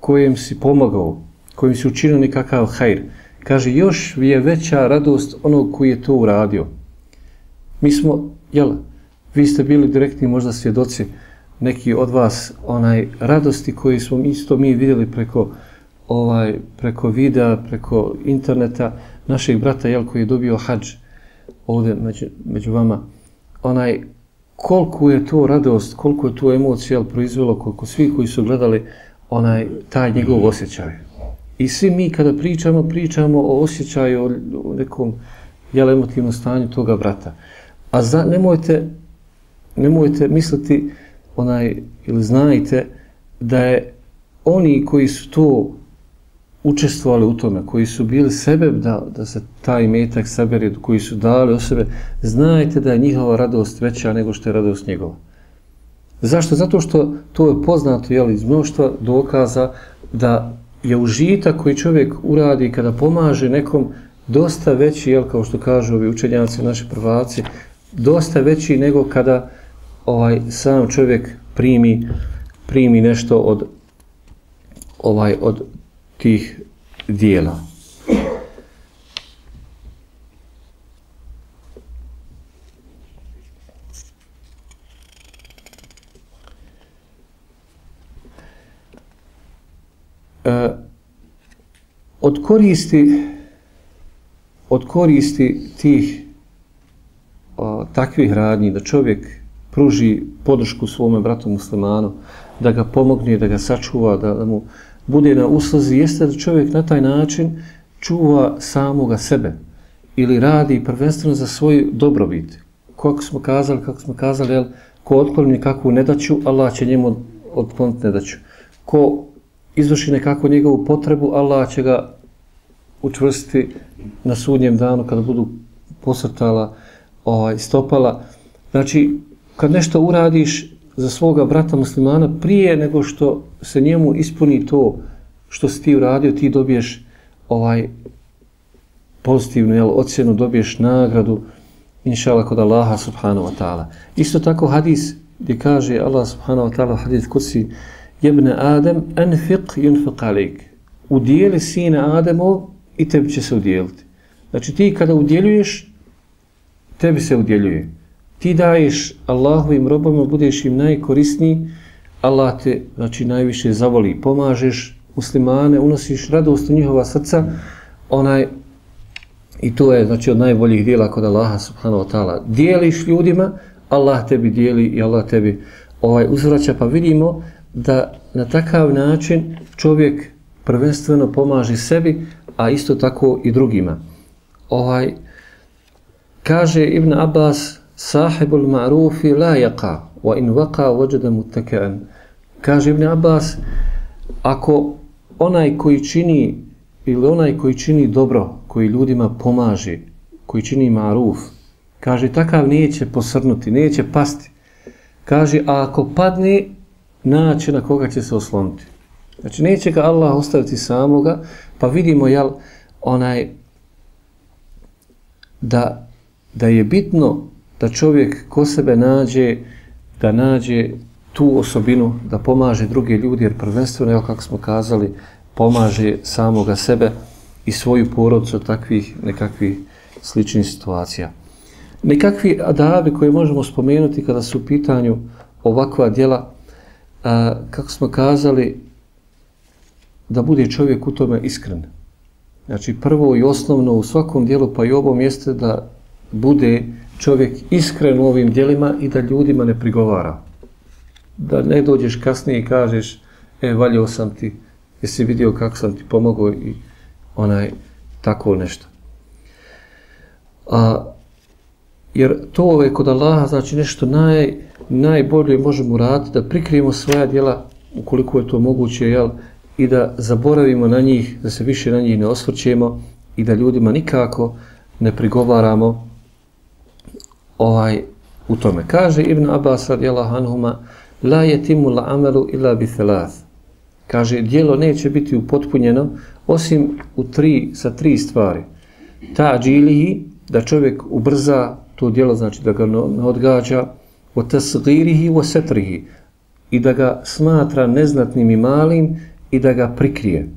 kojem si pomagao, kojim si učinio nekakav hajr. Kaže, još je veća radost onog koji je to uradio. Mi smo, jel, vi ste bili direktni možda svjedoci neki od vas onaj radosti koji smo isto mi vidjeli preko ovaj preko videa, preko interneta naših brata jel koji je dobio hadž ovdje među, među vama onaj koliko je to radost, koliko je to emocija proizvelo, koliko svi koji su gledali onaj taj njegov osjećaj. I svi mi kada pričamo, pričamo o osjećaju, o nekom jel, emotivnom stanju toga brata. A za, nemojte, nemojte misliti onaj, ili znajte da je oni koji su to učestvovali u tome, koji su bili sebe da, da se taj metak saberi, koji su dali o sebe, znajte da je njihova radost veća nego što je radost njegova. Zašto? Zato što to je poznato jel, iz mnoštva dokaza da je užitak koji čovjek uradi kada pomaže nekom dosta veći, jel, kao što kažu ovi učenjaci, naši prvaci, dosta veći nego kada ovaj sam čovjek primi primi nešto od ovaj od tih dijela. E, od koristi od koristi tih o, takvih radnji da čovjek pruži podršku svome bratu muslimanu, da ga pomogne, da ga sačuva, da, da mu bude na usluzi, jeste da čovjek na taj način čuva samoga sebe ili radi prvenstveno za svoj dobrobit. Kako smo kazali, kako smo kazali, jel, ko otkloni nekakvu nedaću, Allah će njemu otkloniti nedaću. Ko izvrši nekakvu njegovu potrebu, Allah će ga učvrstiti na sudnjem danu kada budu posrtala ovaj, stopala. Znači, kad nešto uradiš za svoga brata muslimana, prije nego što se njemu ispuni to što si ti uradio, ti dobiješ ovaj pozitivnu jel, ocjenu, dobiješ nagradu, inšala kod Allaha subhanahu wa ta'ala. Isto tako hadis gdje kaže Allah subhanahu wa ta'ala hadis kuci jebne Adem enfiq yunfiq alik. Udijeli sine Ademo i tebi će se udjeliti. Znači ti kada udjeljuješ, tebi se udjeljuje. Ti daješ Allahovim robama, budeš im najkorisniji, Allah te znači, najviše zavoli, pomažeš muslimane, unosiš radost u njihova srca, onaj, i to je znači od najboljih dijela kod Allaha subhanahu wa ta'ala. Dijeliš ljudima, Allah tebi dijeli i Allah tebi ovaj uzvraća, pa vidimo da na takav način čovjek prvenstveno pomaže sebi, a isto tako i drugima. Ovaj, Kaže Ibn Abbas, sahibul ma'rufi la yaqa, wa in waqa wajada muttakaan. Kaže Ibn Abbas, ako onaj koji čini ili onaj koji čini dobro, koji ljudima pomaže, koji čini ma'ruf, kaže takav neće posrnuti, neće pasti. Kaže, a ako padne, naće na koga će se osloniti. Znači, neće ga Allah ostaviti samoga, pa vidimo, jel, onaj, da da je bitno da čovjek ko sebe nađe, da nađe tu osobinu, da pomaže druge ljudi, jer prvenstveno, evo kako smo kazali, pomaže samoga sebe i svoju porodcu od takvih nekakvih sličnih situacija. Nekakvi adabi koje možemo spomenuti kada su u pitanju ovakva djela, a, kako smo kazali, da bude čovjek u tome iskren. Znači, prvo i osnovno u svakom dijelu, pa i ovom, jeste da bude čovjek iskren u ovim dijelima i da ljudima ne prigovara. Da ne dođeš kasnije i kažeš, e, valjao sam ti, jesi vidio kako sam ti pomogao i onaj, tako nešto. A, jer to je kod Allaha, znači nešto naj, najbolje možemo raditi, da prikrijemo svoja dijela, ukoliko je to moguće, jel, i da zaboravimo na njih, da se više na njih ne osvrćemo i da ljudima nikako ne prigovaramo ovaj u tome. Kaže Ibn Abbas radijallahu anhuma la yatimu al-amalu illa bi thalath. Kaže, djelo neće biti upotpunjeno osim u tri, sa tri stvari. Ta džilihi, da čovjek ubrza to djelo znači da ga ne odgađa, wa tasgirihi, wa satrihi i da ga smatra neznatnim i malim i da ga prikrije.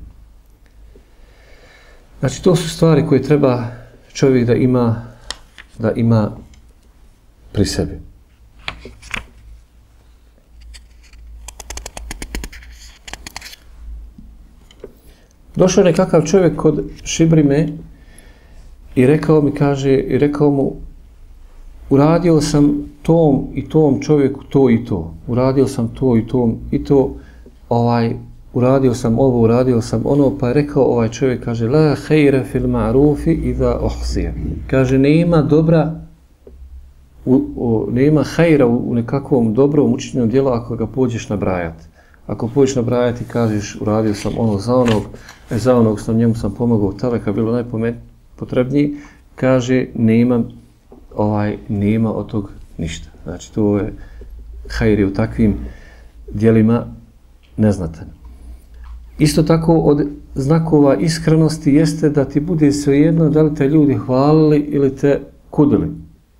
Znači, to su stvari koje treba čovjek da ima, da ima pri sebi. Došao je nekakav čovjek kod Šibrime i rekao mi, kaže, i rekao mu, uradio sam tom i tom čovjeku to i to. Uradio sam to i tom i to, ovaj, uradio sam ovo, uradio sam ono, pa je rekao ovaj čovjek, kaže, la hejre fil ma'rufi idha ohsije. Kaže, nema dobra, u, u, nema hajra u, u nekakvom dobrom učinjenom dijelu ako ga pođeš nabrajati. Ako pođeš nabrajati i kažeš, uradio sam ono za onog, e, za onog sam njemu sam pomogao, tada kad bilo najpotrebniji, kaže, nema, ovaj, nema od tog ništa. Znači, to je hajri u takvim dijelima neznatan. Isto tako od znakova iskrenosti jeste da ti bude svejedno da li te ljudi hvalili ili te kudili.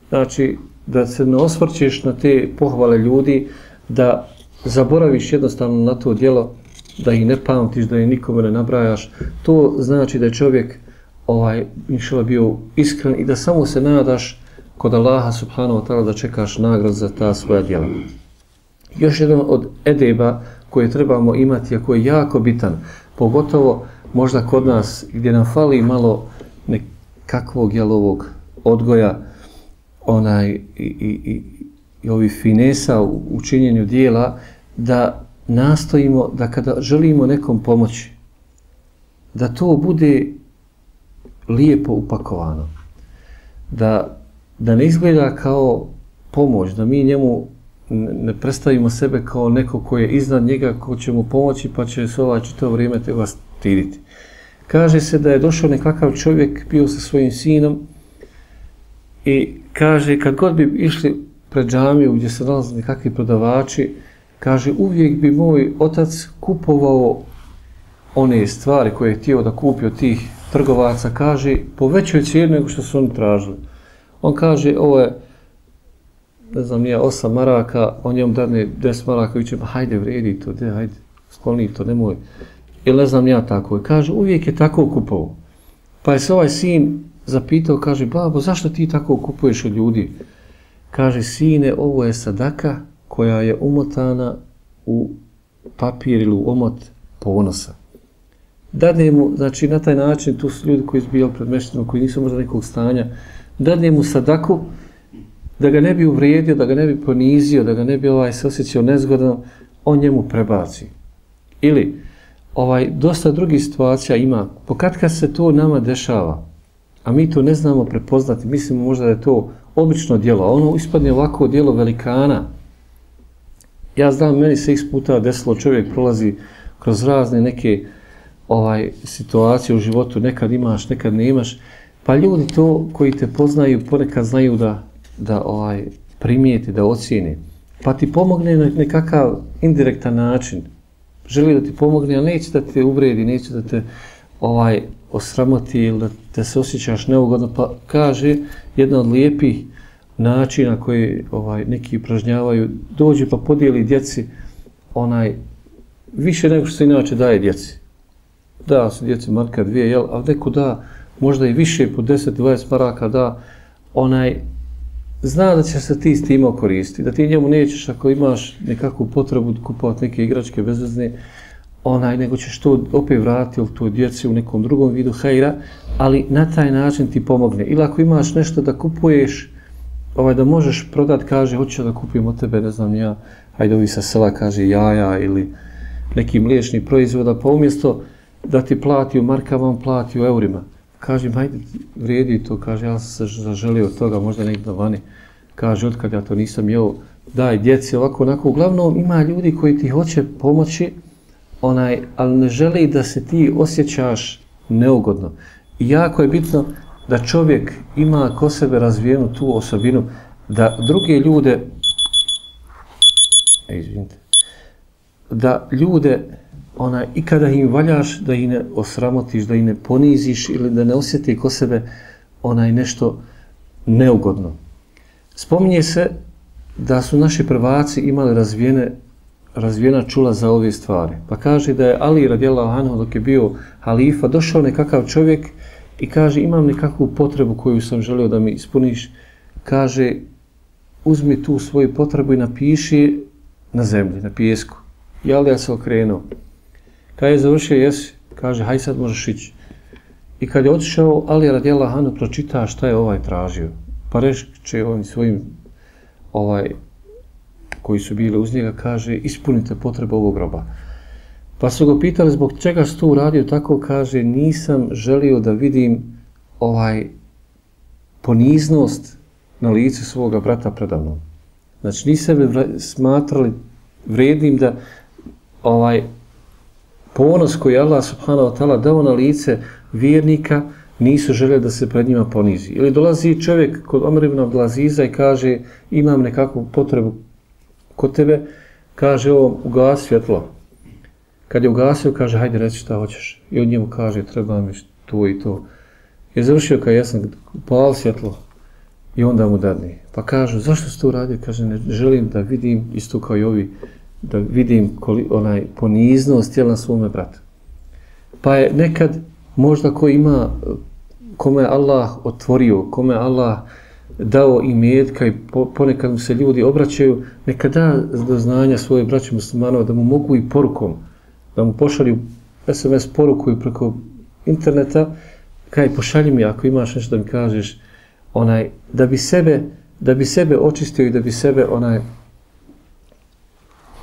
Znači, da se ne osvrćeš na te pohvale ljudi, da zaboraviš jednostavno na to djelo, da ih ne pamtiš, da ih nikome ne nabrajaš, to znači da je čovjek ovaj, inšala bio iskren i da samo se nadaš kod Allaha subhanahu wa ta'ala da čekaš nagrad za ta svoja djela. Još jedan od edeba koje trebamo imati, a koji je jako bitan, pogotovo možda kod nas gdje nam fali malo nekakvog jelovog odgoja, onaj i, i, i, i ovi finesa u, u činjenju dijela, da nastojimo da kada želimo nekom pomoći, da to bude lijepo upakovano. Da, da ne izgleda kao pomoć, da mi njemu ne predstavimo sebe kao neko ko je iznad njega, ko će mu pomoći, pa će se ovaj čito vrijeme tega stiditi. Kaže se da je došao nekakav čovjek, bio sa svojim sinom i kaže kad god bi išli pred džamiju gdje se nalaze nekakvi prodavači, kaže uvijek bi moj otac kupovao one stvari koje je htio da kupi od tih trgovaca, kaže po većoj cijeni nego što su oni tražili. On kaže ovo je ne znam, nije osam maraka, on njemu dane des maraka i hajde, vredi to, de, hajde, skloni to, nemoj. Ili ne znam ja tako. I kaže, uvijek je tako kupovao. Pa je se ovaj sin zapitao, kaže, babo, zašto ti tako kupuješ od ljudi? Kaže, sine, ovo je sadaka koja je umotana u papir ili u omot ponosa. Dadne mu, znači na taj način, tu su ljudi koji su bili pred meštinom, koji nisu možda nekog stanja, dadne mu sadaku, da ga ne bi uvrijedio, da ga ne bi ponizio, da ga ne bi ovaj se osjećao nezgodno, on njemu prebaci. Ili, ovaj, dosta drugih situacija ima, pokad kad se to nama dešava, a mi to ne znamo prepoznati, mislimo možda da je to obično djelo, a ono ispadne ovako djelo velikana. Ja znam, meni se x puta desilo, čovjek prolazi kroz razne neke ovaj situacije u životu, nekad imaš, nekad ne imaš, pa ljudi to koji te poznaju ponekad znaju da da ovaj primijeti, da ocijeni, pa ti pomogne na nekakav indirektan način, želi da ti pomogne, a neće da te uvredi, neće da te ovaj osramoti ili da te se osjećaš neugodno, pa kaže jedna od lijepih načina koji ovaj neki upražnjavaju, dođe pa podijeli djeci onaj više nego što se inače daje djeci. Da, su djeci marka dvije, jel, a neko da možda i više po 10-20 maraka da onaj zna da će se ti s tim koristiti, da ti njemu nećeš ako imaš nekakvu potrebu kupovati neke igračke bezvezne, onaj, nego ćeš to opet vratiti ili to djeci u nekom drugom vidu hajra, ali na taj način ti pomogne. Ili ako imaš nešto da kupuješ, ovaj, da možeš prodat, kaže, hoću da kupim od tebe, ne znam ja, hajde ovi sa sela, kaže, jaja ili neki mliječni proizvoda, pa umjesto da ti plati u markama, on plati u eurima. Kažem, hajde, vrijedi to, kaže, ja sam se zaželio toga, možda nekdo vani, kaže, otkad ja to nisam jeo, daj, djeci, ovako, onako, uglavnom ima ljudi koji ti hoće pomoći, onaj, ali ne želi da se ti osjećaš neugodno. I jako je bitno da čovjek ima ko sebe razvijenu tu osobinu, da druge ljude, e, izvinite, da ljude ona, i kada im valjaš da ih ne osramotiš, da ih ne poniziš ili da ne osjeti ko sebe onaj nešto neugodno. Spominje se da su naši prvaci imali razvijene razvijena čula za ove stvari. Pa kaže da je Ali radijallahu anhu dok je bio halifa, došao nekakav čovjek i kaže imam nekakvu potrebu koju sam želio da mi ispuniš. Kaže uzmi tu svoju potrebu i napiši na zemlji, na pijesku. I Ali ja se okrenuo. Kad je završio, jesi, kaže, haj sad možeš ići. I kad je otišao, Ali radijallahu anhu pročita šta je ovaj tražio. Pa reče ovim svojim ovaj, koji su bili uz njega, kaže, ispunite potrebu ovog groba. Pa su ga pitali zbog čega su to uradio tako, kaže, nisam želio da vidim ovaj poniznost na licu svoga brata predavno. Znači, nisam smatrali vrednim da ovaj ponos koji Allah subhanahu wa ta'ala dao na lice vjernika, nisu željeli da se pred njima ponizi. Ili dolazi čovjek kod Omer ibn Abdelaziza i kaže imam nekakvu potrebu kod tebe, kaže ovo, ugas svjetlo. Kad je ugasio, kaže, hajde reci šta hoćeš. I on njemu kaže, treba mi to i to. Je završio kao jesam, upal svjetlo. I onda mu dadni. Pa kažu, zašto si to uradio? Kaže, ne želim da vidim isto kao i ovi, da vidim koli, onaj poniznost tijela na svome bratu. Pa je nekad, možda ko ima, kome Allah otvorio, kome Allah dao i metka i ponekad mu se ljudi obraćaju, neka da do znanja svoje braće muslimanova da mu mogu i porukom, da mu pošalju SMS poruku i preko interneta, kaj pošalji mi ako imaš nešto da mi kažeš, onaj, da bi sebe, da bi sebe očistio i da bi sebe onaj,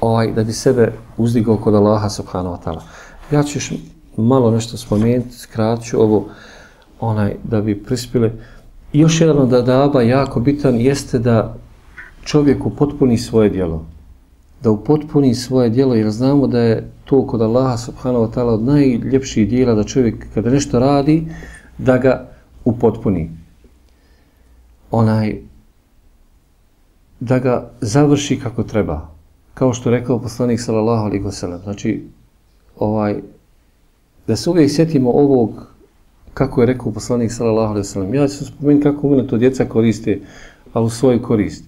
ovaj, da bi sebe uzdigao kod Allaha subhanahu wa ta'ala. Ja ću još malo nešto spomenuti, skraću ovo, onaj, da bi prispili, I još jedan od adaba jako bitan jeste da čovjek upotpuni svoje djelo. Da upotpuni svoje djelo jer znamo da je to kod Allaha subhanahu wa ta'ala od najljepših dijela da čovjek kada nešto radi da ga upotpuni. Onaj da ga završi kako treba. Kao što rekao poslanik sallallahu alejhi ve sellem. Znači ovaj da se uvijek sjetimo ovog kako je rekao poslanik sallallahu alejhi ve sellem. Ja ću spomenuti kako mene to djeca koriste, al u svoju korist.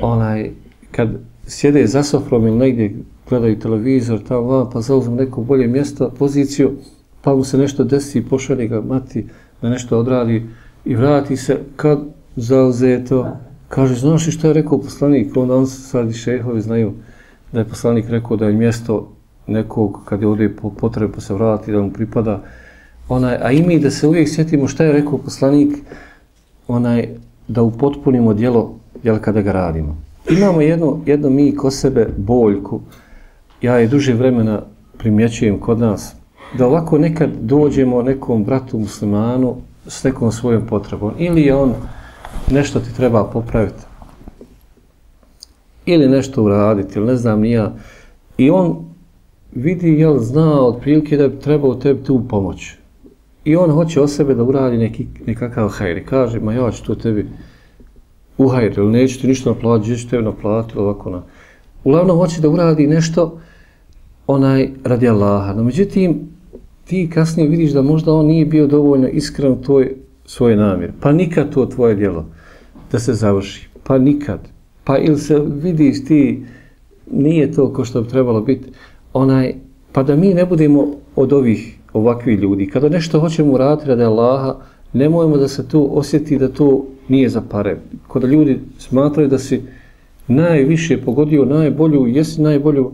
Onaj kad sjede za sofrom ili negdje gledaju televizor, tamo vam, pa zauzmu neko bolje mjesto, poziciju, pa mu se nešto desi, pošalje ga mati da nešto odradi i vrati se kad zauze to. Kaže, znaš li što je rekao poslanik? Onda on sad i šehovi znaju da je poslanik rekao da je mjesto nekog kad je ovdje potrebe pa se vrati, da mu pripada onaj, a i mi da se uvijek sjetimo šta je rekao poslanik, onaj, da upotpunimo djelo, jel, kada ga radimo. Imamo jedno, jedno mi ko sebe boljku, ja je duže vremena primjećujem kod nas, da ovako nekad dođemo nekom bratu muslimanu s nekom svojom potrebom, ili je on nešto ti treba popraviti, ili nešto uraditi, ili ne znam nija, i on vidi, jel, zna otprilike da bi trebao tebi tu pomoći. I on hoće o sebe da uradi neki, nekakav hajr. Kaže, ma ja ću to tebi uhajr, ili neću ti ništa naplatiti, gdje ću tebi naplatiti, ovako na. Uglavnom hoće da uradi nešto onaj radi Allaha. No međutim, ti kasnije vidiš da možda on nije bio dovoljno iskren u toj svoje namjer. Pa nikad to tvoje djelo da se završi. Pa nikad. Pa ili se vidiš ti, nije to ko što bi trebalo biti, onaj, pa da mi ne budemo od ovih ovakvi ljudi. Kada nešto hoćemo uraditi radi Allaha, nemojmo da se to osjeti da to nije za pare. Kada ljudi smatraju da si najviše pogodio, najbolju, jesi najbolju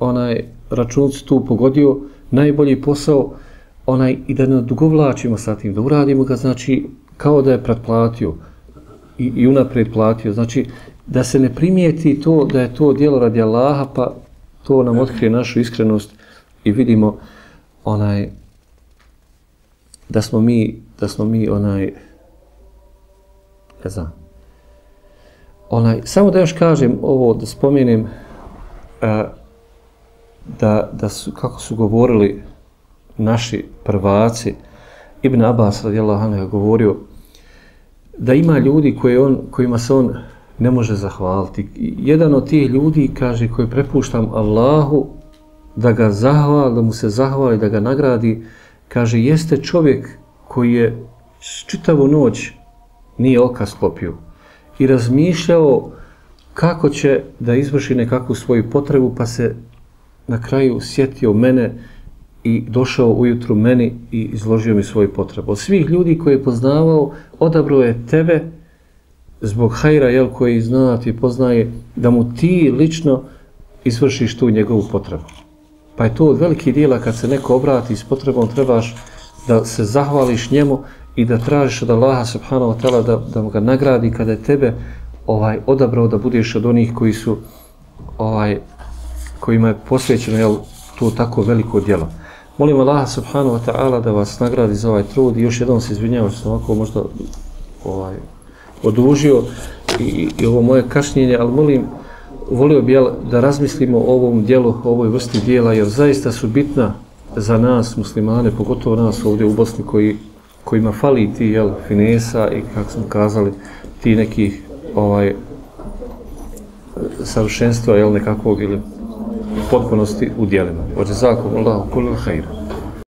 onaj računci tu pogodio, najbolji posao, onaj i da nadugovlačimo sa tim, da uradimo ga, znači, kao da je pretplatio i, i unapred platio. Znači, da se ne primijeti to da je to dijelo radi Allaha, pa to nam otkrije našu iskrenost i vidimo onaj da smo mi da smo mi onaj ne znam onaj samo da još kažem ovo da spomenem a, da, da su kako su govorili naši prvaci Ibn Abbas radijallahu anhu govorio da ima ljudi koji on, kojima se on ne može zahvaliti. Jedan od tih ljudi kaže koji prepuštam Allahu da ga zahvali, da mu se zahvali, da ga nagradi, kaže, jeste čovjek koji je čitavu noć nije oka sklopio i razmišljao kako će da izvrši nekakvu svoju potrebu, pa se na kraju sjetio mene i došao ujutru meni i izložio mi svoju potrebu. Od svih ljudi koje je poznavao, odabrao je tebe zbog hajra, jel, koji zna ti poznaje, da mu ti lično izvršiš tu njegovu potrebu. Pa je to od velikih dijela kad se neko obrati s potrebom, trebaš da se zahvališ njemu i da tražiš od Allaha subhanahu wa ta'ala da, da mu ga nagradi kada je tebe ovaj odabrao da budeš od onih koji su ovaj kojima je posvećeno jel, to tako veliko djelo. Molim Allaha subhanahu wa ta'ala da vas nagradi za ovaj trud i još jednom se izvinjavam što sam ovako možda ovaj, odužio i, i ovo moje kašnjenje, ali molim volio bi da razmislimo o ovom dijelu, o ovoj vrsti dijela, jer zaista su bitna za nas, muslimane, pogotovo nas ovdje u Bosni, koji, kojima fali ti jel, finesa i, kako smo kazali, ti nekih ovaj, savršenstva jel, nekakvog ili potpunosti u dijelima. Ođe zakom, Allahu, kulu hajra.